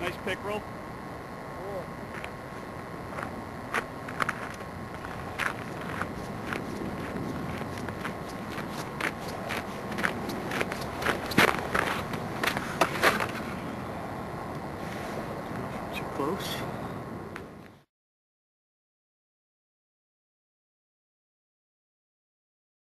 Nice pickerel. Too close.